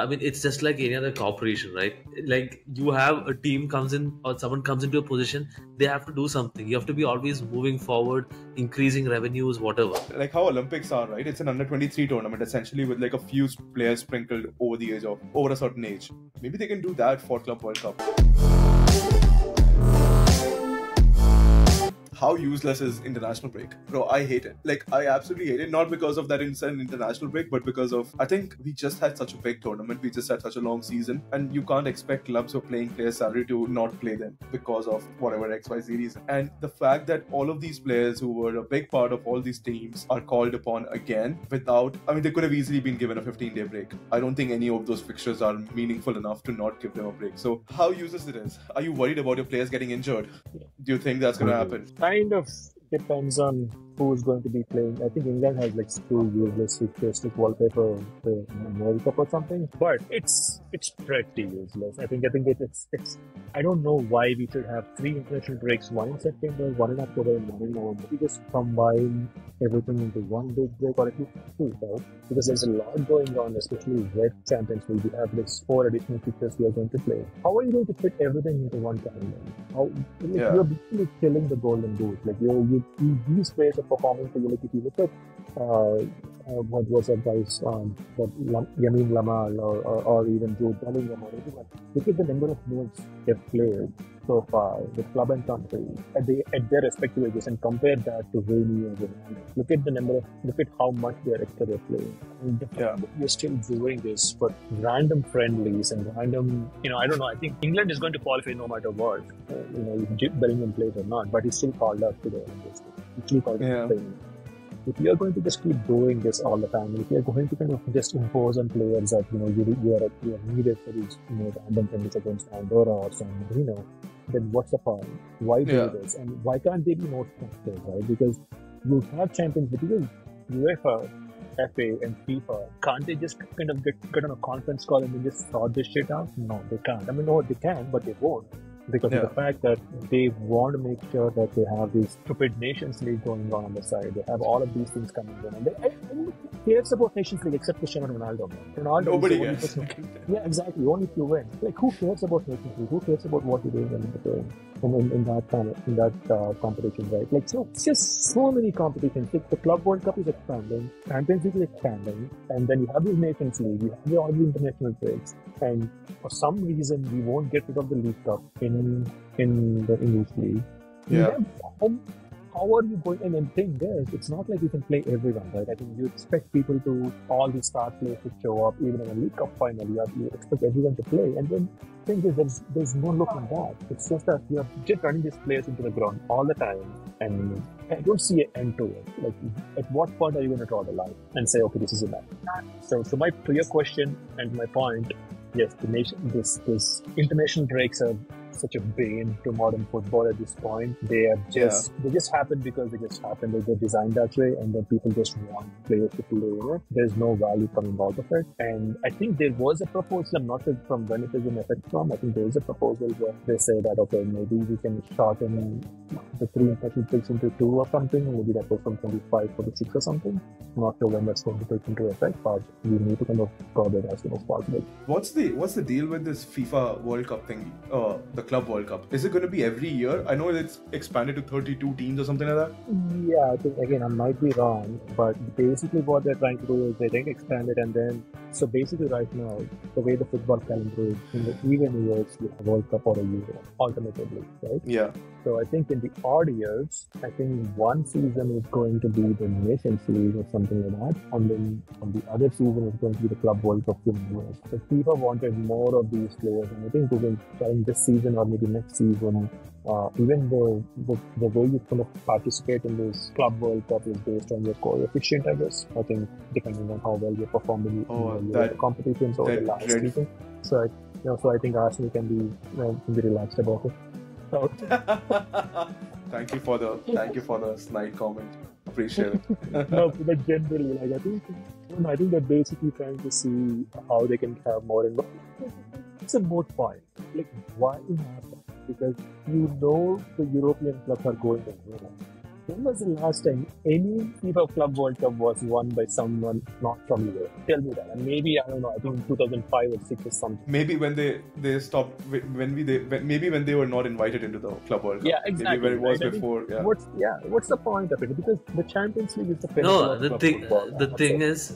I mean, it's just like any other corporation, right? Like you have a team comes in or someone comes into a position, they have to do something. You have to be always moving forward, increasing revenues, whatever. Like how Olympics are, right? It's an under 23 tournament essentially with like a few players sprinkled over the age of over a certain age. Maybe they can do that for Club World Cup. How useless is international break? Bro i hate it. Like i absolutely hate it. Not because of that insane international break but because of i think we just had such a big tournament. We just had such a long season. And you can't expect clubs who are playing players salary to not play them because of whatever XYZ series and the fact that all of these players who were a big part of all these teams are called upon again without i mean they could have easily been given a 15 day break. I don't think any of those fixtures are meaningful enough to not give them a break. So how useless it is? Are you worried about your players getting injured? Do you think that's going to happen kind of depends on who's going to be playing. I think England has like two useless futuristic wallpaper the World Cup or something, but it's it's pretty useless. I think I think it, it's it's I don't know why we should have three international breaks, one in September, one in October, and one in November. We just combine everything into one big break or at least two, right? Because there's a lot going on, especially with Champions League. We have like four additional features we are going to play. How are you going to fit everything into one timeline? How like, yeah. you're basically killing the golden goose. Like you you these players are you. Like if you look at uh, uh, what was guy's um, that Lamine Yamal or, or, or, even Jude Bellingham or anyone. Look at the number of moves they've played so far with club and country at, the, at their respective ages and compare that to Rooney and Ronaldo. Look at the number of look at how much they're they're playing. And yeah. we're still doing this for random friendlies and random you know I don't know I think England is going to qualify no matter what uh, you know if Bellingham plays or not but he's still called up to the Olympics. He's still called yeah. up if you're going to just keep doing this all the time, if you're going to kind of just impose on players that you know you, you are you are needed for these you know random things against Andorra or San Marino, then what's the point? Why do yeah. this? And why can't they be more structured, right? Because you have Champions League, because UEFA, FA, and FIFA, can't they just kind of get, get on a conference call and then just sort this shit out? No, they can't. I mean, no, they can, but they won't because yeah. of the fact that they want to make sure that they have these stupid Nations League going on on the side. They have all of these things coming in. And they, I, I cares about Nations League except Cristiano Ronaldo. Ronaldo Nobody cares. yeah, exactly. Only if you win. Like, who cares about Nations League? Who cares about what you're doing in? In, in, that in that uh, competition, right? Like, so it's just so many competitions. Like the Club World Cup is expanding, Champions League is expanding, and then you have the Nations League, you have all the international breaks, and for some reason we won't get rid of the League Cup in in the English league. Yeah. How, are you going? And the thing is, it's not like you can play everyone, right? I think you expect people to all the star players to show up, even in a League Cup final. You, have, you expect everyone to play, and then the thing is, there's there's no looking back. It's just that you're just running these players into the ground all the time, and I don't see an end to it. Like, at what point are you going to draw the line and say, okay, this is enough? So, so my to your question and my point, yes, the nation, this this international breaks are such a bane to modern football at this point. They are just yeah. they just happen because they just happen. They're designed that way, and then people just want players to play in it. There's no value coming out of it. And I think there was a proposal. I'm not sure from when it is in effect from. I think there is a proposal where they say that okay, maybe we can shorten the three international picks into two or something. Maybe that goes from 25 to 6 or something. I'm not sure when that's going to take into effect, but we need to kind of curb it as soon as possible. What's the what's the deal with this FIFA World Cup thing? Uh, the Club World Cup. Is it going to be every year? I know it's expanded to 32 teams or something like that. Yeah, I think again I might be wrong, but basically what they're trying to do is they think expand it and then so basically right now the way the football calendar is in the even years you have World Cup or a Euro alternatively, right? Yeah. So I think in the odd years, I think one season is going to be the Nations League or something like that, and then on the other season is going to be the Club World Cup in the US. So FIFA wanted more of these players, and I think even trying this season or maybe next season, uh, even the, the, the way you kind of participate in this Club World Cup is based on your coefficient, I guess. I think depending on how well you're performing oh, in the competitions over the last season. So I, you know, so I think Arsenal can be uh, can be relaxed about it. thank you for the thank you for the snide comment. Appreciate it. no, but generally, like I think, I think they're basically trying to see how they can have more involvement. It's a moot point. Like, why happen? Because you know the European clubs are going anywhere. when was the last time any FIFA Club World Cup was won by someone not from Europe? Tell me that. And maybe I don't know. I think 2005 or six or something. Maybe when they they stopped when we they when, maybe when they were not invited into the Club World Cup. Yeah, exactly. Maybe when it was right? Before. Yeah. What's yeah? What's the point of it? Because the Champions League is the pinnacle No, of the club thing, football. the thing it. is,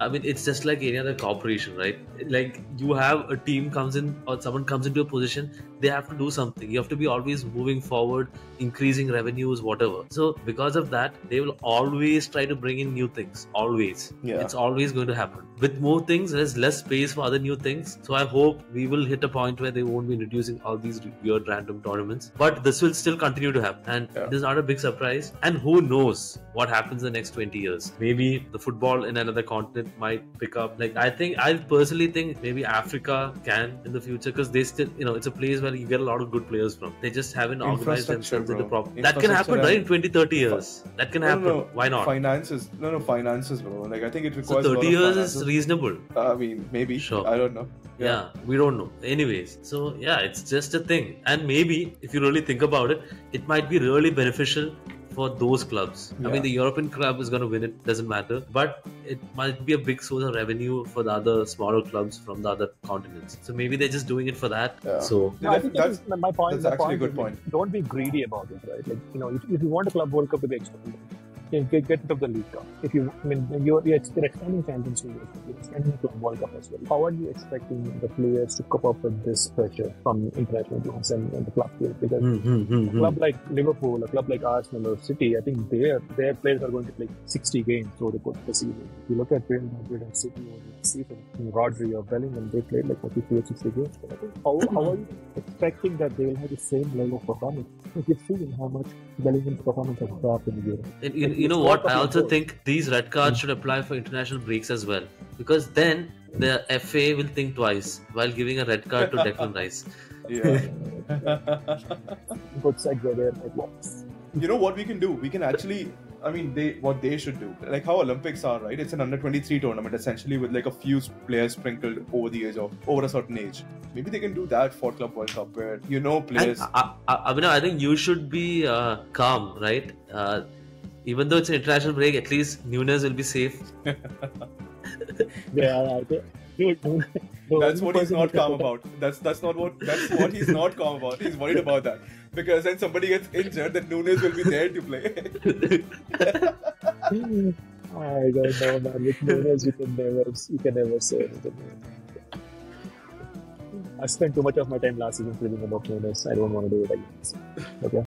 I mean, it's just like any other corporation, right? Like you have a team comes in or someone comes into a position, they have to do something. You have to be always moving forward, increasing revenues, whatever. So because of that, they will always try to bring in new things. Always, Yeah. it's always going to happen. With more things, there's less space for other new things. So I hope we will hit a point where they won't be introducing all these weird random tournaments. But this will still continue to happen, and Yeah. it is not a big surprise. And who knows what happens in the next 20 years? Maybe the football in another continent might pick up. Like I think, I personally think maybe Africa can in the future because they still, you know, it's a place where you get a lot of good players from. They just haven't organized themselves into bro. proper. That can happen, right? In 20, 30 years. That can No, no, happen. no. Why not? Finances, no, no, finances, bro. Like I think it So requires. a lot 30 of years finances. is reasonable. Uh, I mean, maybe. Sure. I don't know. yeah. we don't know anyways so yeah it's just a thing and maybe if you really think about it it might be really beneficial for those clubs i mean the european club is going to win it doesn't matter but it might be a big source of revenue for the other smaller clubs from the other continents so maybe they're just doing it for that Yeah. so No, I think that's, that's, my point. that's the actually a good is, like, point. Don't be greedy about it, right? Like you know, if, if you want a club World Cup to be extended, you know, get, get rid of the League Cup. If you, I mean, you're, you're you're extending Champions League, you're extending the World Cup as well. How are you expecting the players to cope up with this pressure from international teams and, and the club field? Because Hmm, hmm, hmm, a club like Liverpool, a club like Arsenal or City, I think their their players are going to play 60 games through the course of the season. If you look at Real Madrid and City the season, Rodri or Bellingham, they played like 50 or 60 games. But I think how, how are you expecting that they will have the same level of performance? You've seen how much Bellingham's performance has dropped in the game. And you, Like, know what? I also goal. think these red cards should apply for international breaks as well, because then the FA will think twice while giving a red card to Declan Rice. Yeah. Good segue there, it works. you know what we can do? We can actually. I mean, they what they should do, like how Olympics are, right? It's an under twenty three tournament essentially with like a few players sprinkled over the age of over a certain age. Maybe they can do that for Club World Cup, where you know And players. I, I, Abhinav, I think you should be uh, calm, right? Uh, even though it's an international break, at least Nunes will be safe. Yeah, I think. Dude, dude, That's what he's not who calm about. That's that's not what that's what he's not calm about. He's worried about that because then somebody gets injured, then Nunes will be there to play. I don't know, man. With Nunes, you can never, you can never say anything. I spent too much of my time last season feeling about Nunes. I don't want to do it again. Okay.